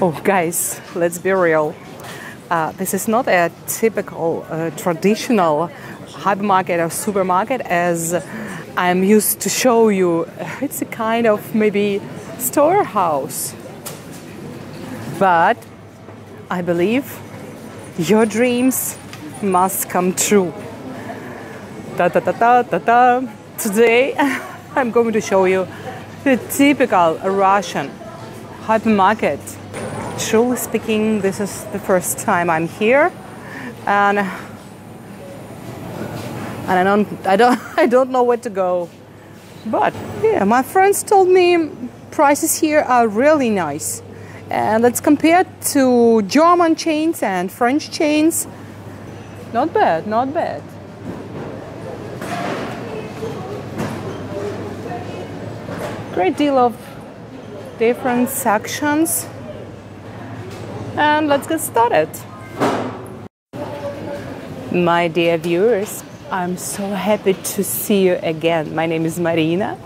Oh, guys, let's be real. Uh, this is not a typical uh, traditional hypermarket or supermarket as I'm used to show you. It's a kind of maybe storehouse. But I believe your dreams must come true. Da, da, da, da, da, da. Today I'm going to show you the typical Russian hypermarket. Truly speaking, this is the first time I'm here, and and I don't I don't I don't know where to go. But yeah, my friends told me prices here are really nice, and that's compared to German chains and French chains. Not bad, not bad. Great deal of different sections. And let's get started. My dear viewers, I'm so happy to see you again. My name is Marina,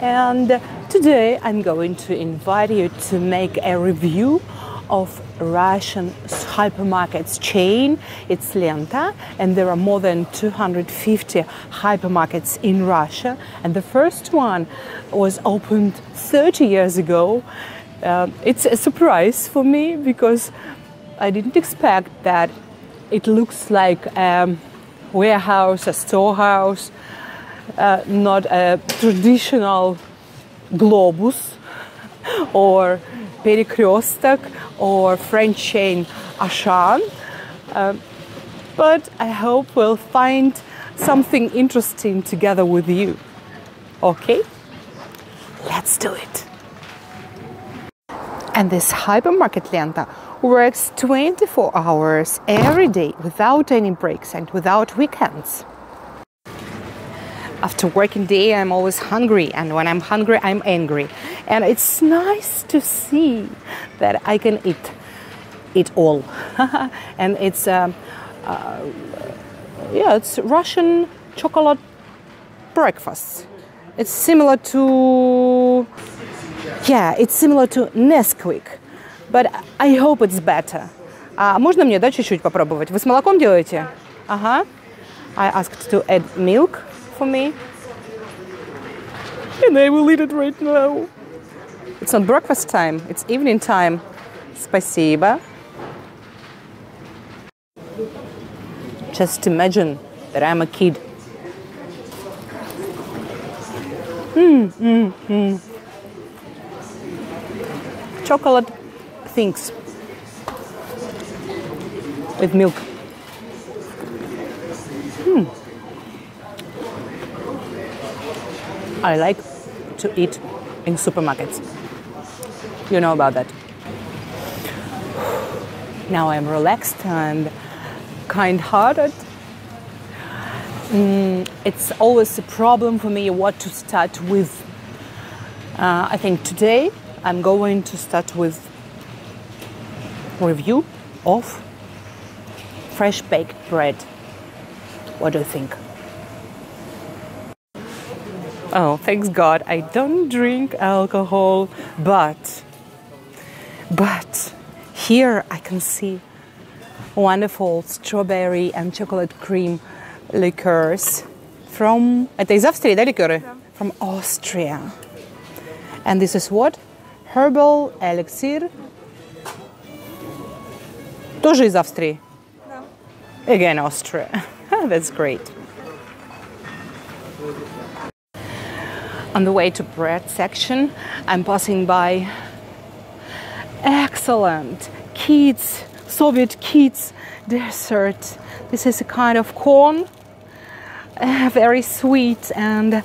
and today I'm going to invite you to make a review of Russian hypermarkets chain. It's Lenta, and there are more than 250 hypermarkets in Russia. And the first one was opened 30 years ago. Uh, it's a surprise for me because I didn't expect that it looks like a warehouse, a storehouse, uh, not a traditional Globus or перекресток or French chain Auchan. Um, but I hope we'll find something interesting together with you. Okay? Let's do it. And this hypermarket Lenta works 24 hours every day without any breaks and without weekends. After working day, I'm always hungry, and when I'm hungry, I'm angry. And it's nice to see that I can eat it all. and it's um, uh, yeah, it's Russian chocolate breakfast. It's similar to yeah, it's similar to Nesquik, but I hope it's better. А можно мне, да, чуть-чуть попробовать? Вы с молоком делаете? Ага. I asked to add milk for me. And I will eat it right now. It's not breakfast time, it's evening time. Спасибо. Just imagine that I'm a kid. Mmm, mmm, mmm. Chocolate things with milk. Hmm. I like to eat in supermarkets. You know about that. Now I'm relaxed and kind hearted. Mm, it's always a problem for me what to start with. Uh, I think today I'm going to start with review of fresh baked bread. What do you think? Oh, thanks God, I don't drink alcohol, but but here I can see wonderful strawberry and chocolate cream liqueurs from Это из Австрии, да, ликеры? From Austria. And this is what? Herbal elixir. Тоже из Австрии? Да. Again, Austria. That's great. On the way to bread section, I'm passing by excellent kids, Soviet kids dessert. This is a kind of corn, uh, very sweet and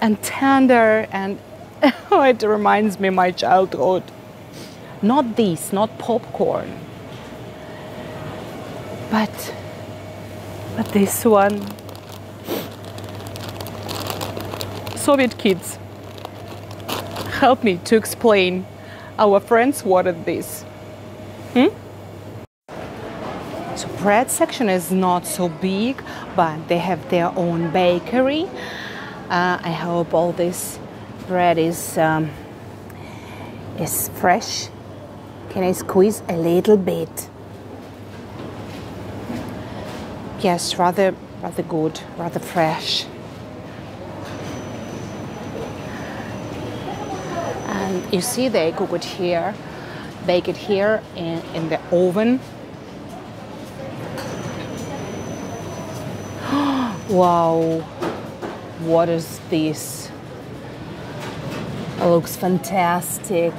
and tender, and oh, it reminds me my childhood. Not this, not popcorn, but but this one. Soviet kids, help me to explain our friends wanted this. Hmm? So bread section is not so big, but they have their own bakery. Uh, I hope all this bread is um, is fresh Can I squeeze a little bit? Yes, rather, rather good, rather fresh. And you see they cook it here, bake it here in, in the oven. wow, what is this? It looks fantastic.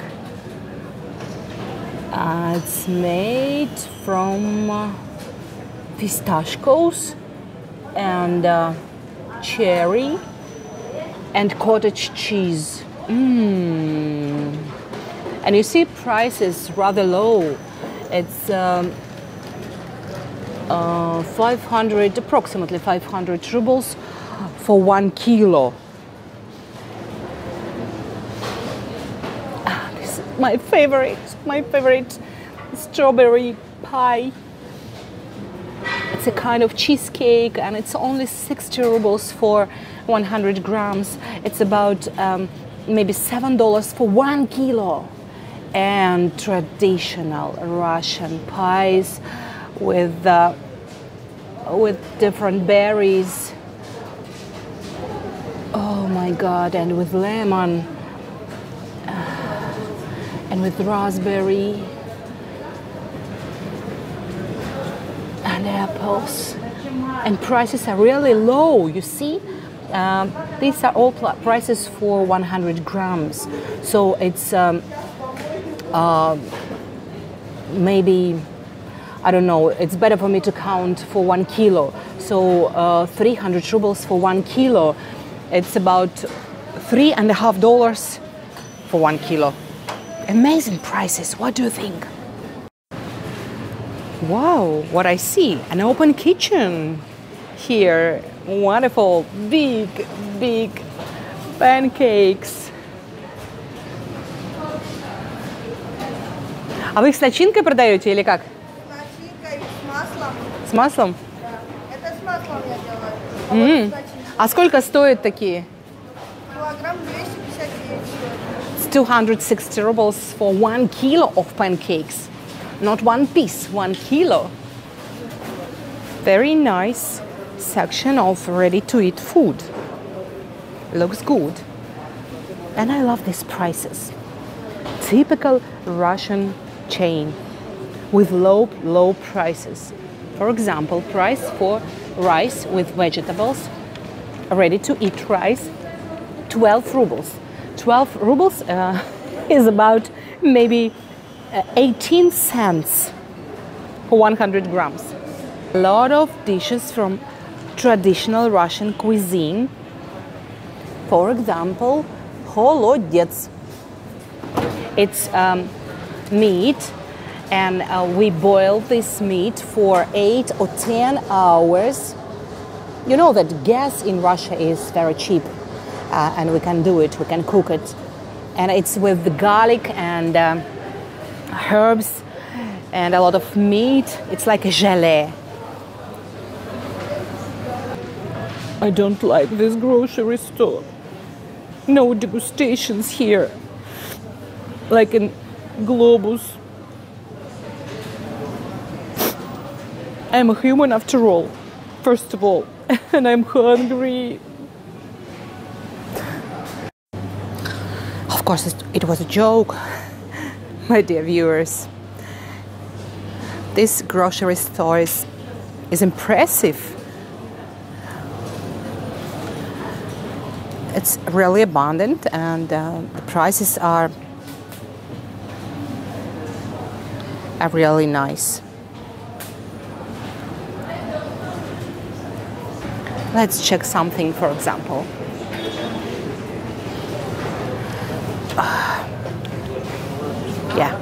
Uh, it's made from pistachios and uh, cherry and cottage cheese. Mmm. And you see, price is rather low. It's um, uh, 500, approximately 500 rubles for one kilo. Ah, this is my favorite, my favorite strawberry pie. It's a kind of cheesecake and it's only 60 rubles for 100 grams. It's about um, maybe $7 for one kilo. And traditional Russian pies with, uh, with different berries. Oh my God, and with lemon and with raspberry and apples. And prices are really low, you see? Um, these are all prices for 100 grams. So it's um, uh, maybe, I don't know, it's better for me to count for one kilo. So uh, 300 rubles for one kilo. It's about three and a half dollars for one kilo Amazing prices. What do you think? Wow, what I see an open kitchen here. Wonderful, big, big pancakes. А вы их с начинкой продаете или как? Начинкой с маслом. С маслом? Да. Это с маслом я делаю. А вот М. с начинкой. А сколько стоят такие? Килограмм 259 стоит. It's 260 rubles for one kilo of pancakes. Not one piece, one kilo. Very nice section of ready to eat food. Looks good. And I love these prices. Typical Russian chain with low, low prices. For example, price for rice with vegetables, ready to eat rice, 12 rubles. 12 rubles uh, is about maybe uh, 18 cents for 100 grams. A lot of dishes from traditional Russian cuisine. For example, holodets. It's um, meat, and uh, we boil this meat for eight or ten hours. You know that gas in Russia is very cheap, uh, and we can do it, we can cook it. And it's with the garlic and um, herbs and a lot of meat. It's like a gelée. I don't like this grocery store. No degustations here, like in Globus. I'm a human after all, first of all, and I'm hungry. Course, it- was a joke, my dear viewers. This grocery store is, is impressive. It's really abundant, and uh, the prices are are really nice. Let's check something, for example. Yeah.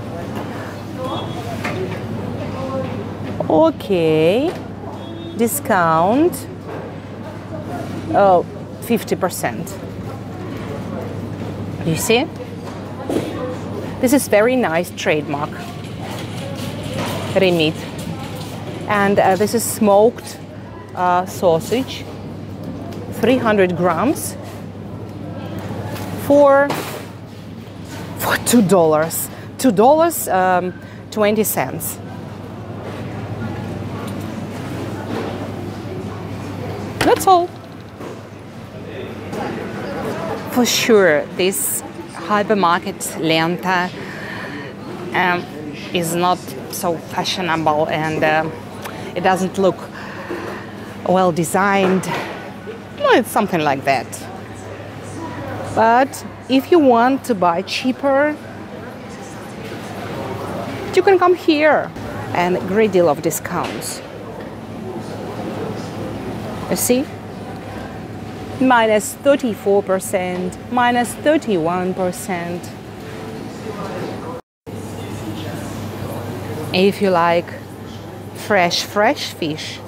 Okay. Discount. Oh, 50%. You see? This is very nice trademark. Remit. And uh, this is smoked uh, sausage, 300 grams for two dollars. two dollars um, twenty cents. That's all. For sure, this hypermarket Lenta um, is not so fashionable and uh, it doesn't look well designed. Well, it's something like that. But if you want to buy cheaper, you can come here and great deal of discounts. You see? Minus 34%, minus 31%. If you like fresh, fresh fish,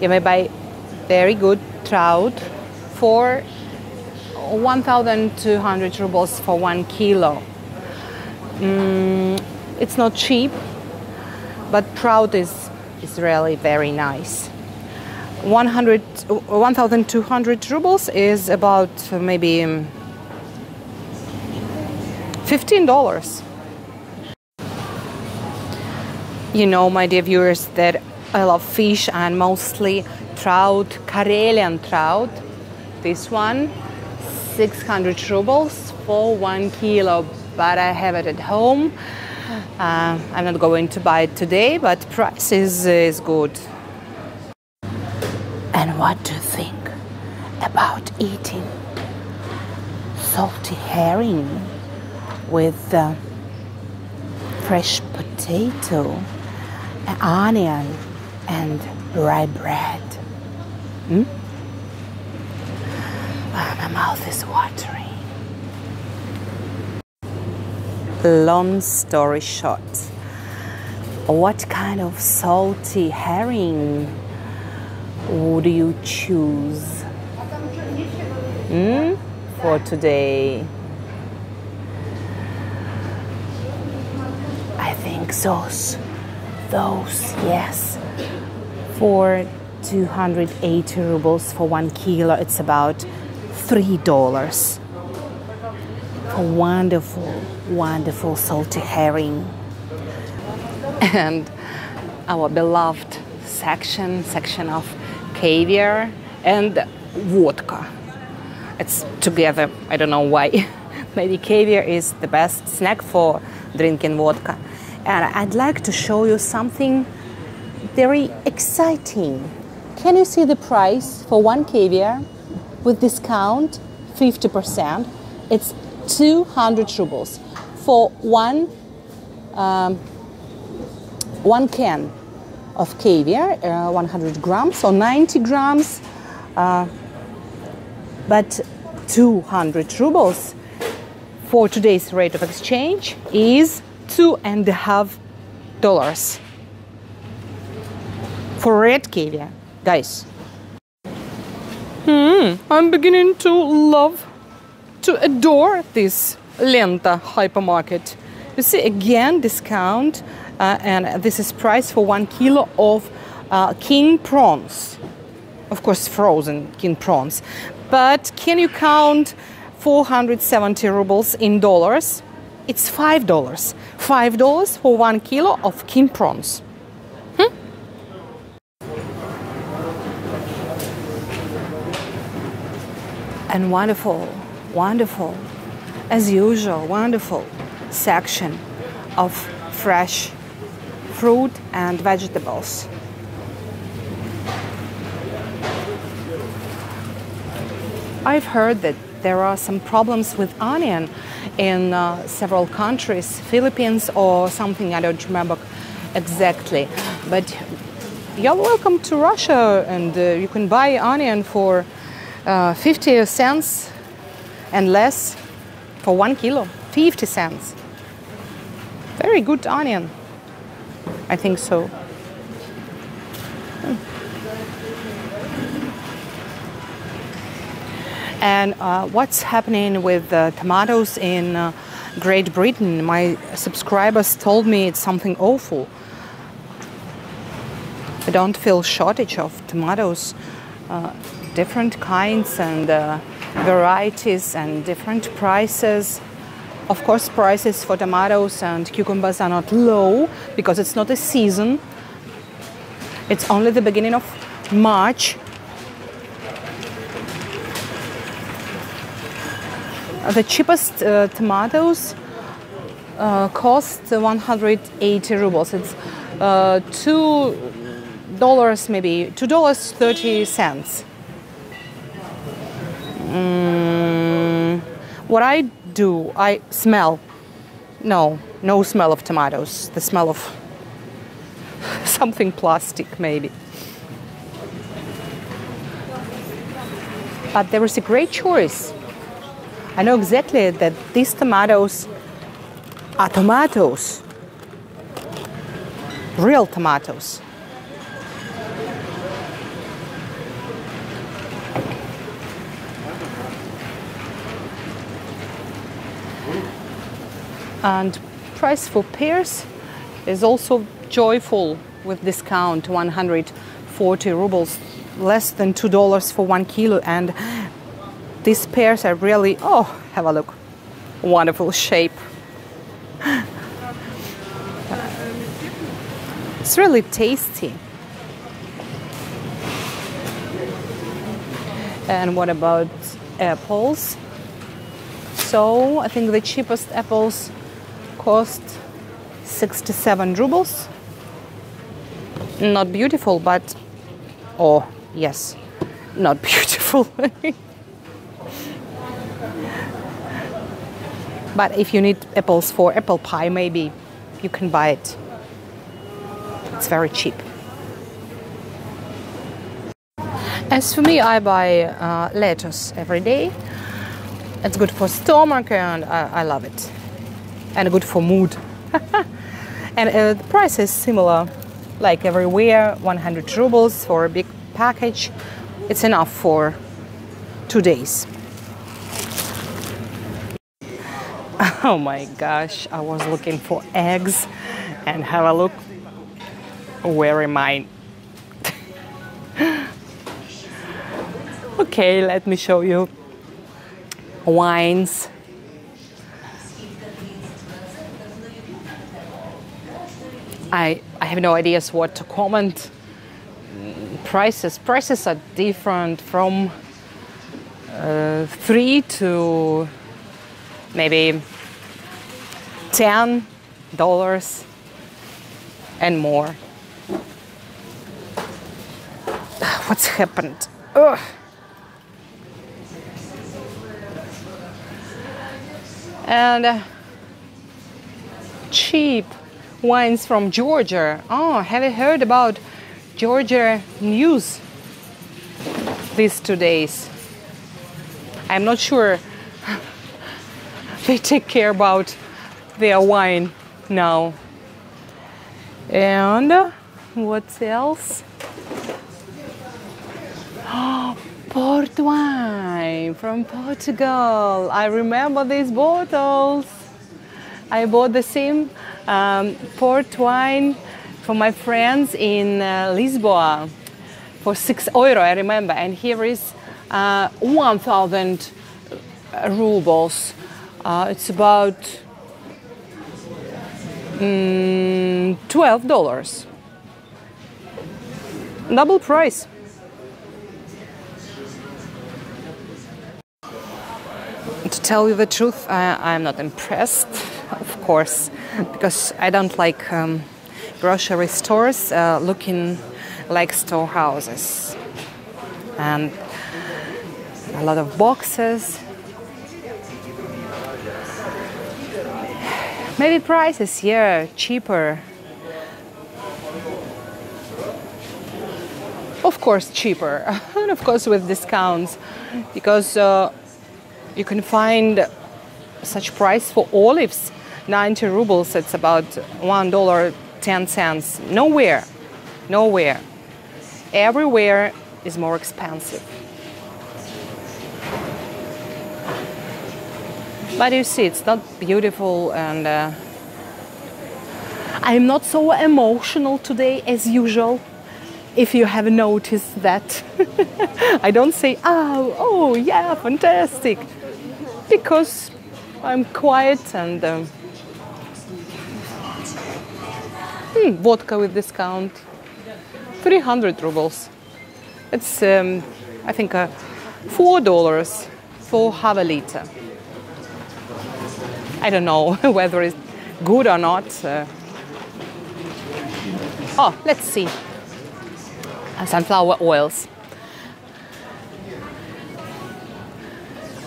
you may buy very good trout for 1,200 rubles for one kilo. Mm, it's not cheap, but trout is, is really very nice. 100, 1,200 rubles is about maybe um, $15. You know, my dear viewers, that I love fish and mostly trout, Karelian trout. This one, 600 rubles for one kilo, but I have it at home. Uh, I'm not going to buy it today, but price is, is good. And what do you think about eating salty herring with uh, fresh potato, onion, and rye bread? Hmm? Ah, my mouth is watering. Long story short, what kind of salty herring would you choose hmm? for today? I think those, those, yes. For 280 rubles for one kilo, it's about three dollars. A wonderful, wonderful salty herring. And our beloved section, section of caviar and vodka. It's together, I don't know why. Maybe caviar is the best snack for drinking vodka. And I'd like to show you something very exciting. Can you see the price for one caviar with discount 50%? It's 200 rubles for one um, one can of caviar, uh, 100 grams or 90 grams, uh, but 200 rubles for today's rate of exchange is two and a half dollars for red caviar, guys. I'm beginning to love, to adore this Lenta hypermarket. You see, again, discount, uh, and this is price for one kilo of uh, king prawns. Of course, frozen king prawns. But can you count 470 rubles in dollars? It's five dollars. Five dollars for one kilo of king prawns. And wonderful, wonderful, as usual, wonderful section of fresh fruit and vegetables. I've heard that there are some problems with onion in uh, several countries, Philippines or something, I don't remember exactly. But you're welcome to Russia and uh, you can buy onion for uh, 50 cents and less for one kilo, 50 cents. Very good onion. I think so. And uh, what's happening with the tomatoes in uh, Great Britain? My subscribers told me it's something awful. I don't feel shortage of tomatoes, uh, different kinds and uh, varieties and different prices. Of course, prices for tomatoes and cucumbers are not low because it's not a season. It's only the beginning of March. The cheapest uh, tomatoes uh, cost 180 rubles. It's uh, two dollars, maybe two dollars thirty cents. Mm, what I do, I smell. No, no smell of tomatoes. The smell of something plastic, maybe. But there is a great choice. I know exactly that these tomatoes are tomatoes, real tomatoes. And price for pears is also joyful with discount 140 rubles less than two dollars for one kilo. And these pears are really oh have a look. Wonderful shape. It's really tasty. And what about apples? So i think the cheapest apples cost 67 rubles. Not beautiful but oh yes not beautiful. But if you need apples for apple pie maybe you can buy it. It's very cheap. As for me i buy uh, lettuce every day. It's good for stomach and I, I love it and good for mood. And uh, the price is similar. Like everywhere 100 rubles for a big package it's enough for two days. Oh my gosh i was looking for eggs. And have a look. Where am i? Okay let me show you. Wines I, I have no ideas what to comment. Prices prices are different from uh, three to maybe ten dollars and more. What's happened? Ugh. And uh, cheap wines from Georgia. Oh, have you heard about Georgia news these two days? I'm not sure they take care about their wine now. And uh, what else? Oh, port wine from Portugal. I remember these bottles. I bought the same um, port wine for my friends in uh, Lisboa for six euro, I remember. And here is uh, 1,000 rubles. Uh, it's about mm, $12. Double price. To tell you the truth, I, I'm not impressed, of course because I don't like um, grocery stores uh, looking like storehouses and a lot of boxes. Maybe prices here cheaper. Of course, cheaper, and of course with discounts, because uh, you can find such price for olives 90 rubles, it's about $1.10. Nowhere, nowhere. Everywhere is more expensive. But you see, it's not beautiful and uh, I'm not so emotional today as usual. If you have noticed that, I don't say, oh, oh, yeah, fantastic, because I'm quiet and um, hmm, vodka with discount, 300 rubles. It's um, I think uh, four dollars for half a liter. I don't know whether it's good or not. Uh, oh, let's see. Uh, sunflower oils.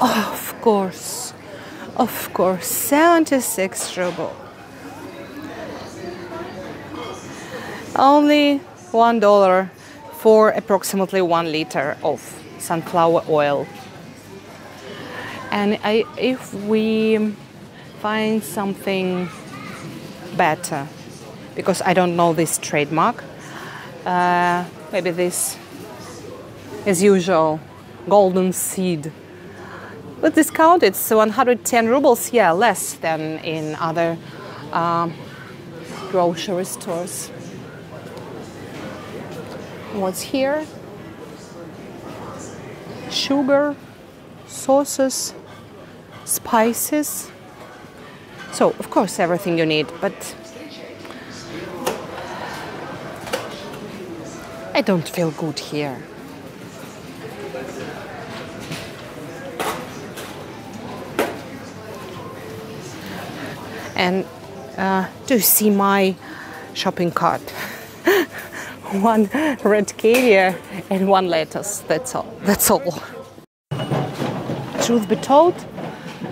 Oh, of course, of course, 76 ruble. Only one dollar for approximately one liter of sunflower oil. And I, if we find something better, because I don't know this trademark, uh, maybe this, as usual, golden seed. With discount, it's 110 rubles, yeah, less than in other um, grocery stores. What's here? Sugar, sauces, spices. So, of course, everything you need, but I don't feel good here. And uh, do see my shopping cart? one red caviar and one lettuce. That's all. That's all. Truth be told,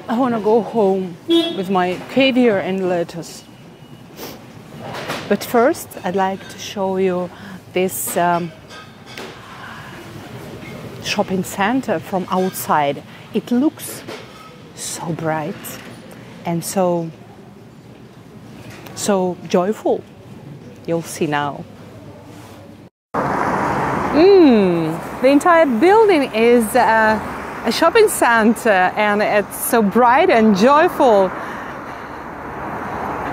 I want to go home with my caviar and lettuce. But first, I'd like to show you this um, shopping center from outside. It looks so bright and so so joyful. You'll see now. Mm, the entire building is uh, a shopping center and it's so bright and joyful.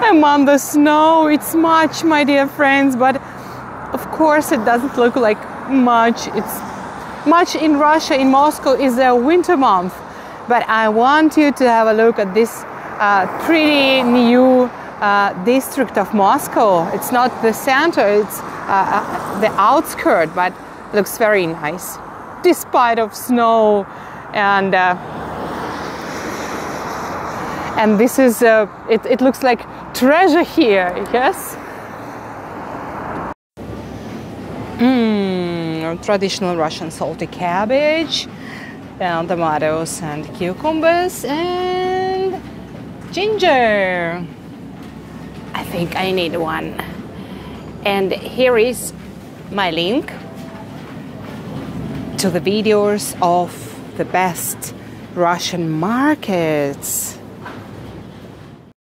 I'm on the snow, it's much, my dear friends, but of course it doesn't look like much. It's much in Russia, in Moscow, is a winter month. But I want you to have a look at this uh, pretty new district of Moscow. It's not the center, it's uh, uh the outskirt, but looks very nice despite of snow. And uh, and this is uh, it, it looks like treasure here yes? Mm, traditional Russian salty cabbage and tomatoes and cucumbers and ginger I think I need one and here is my link to the videos of the best Russian markets.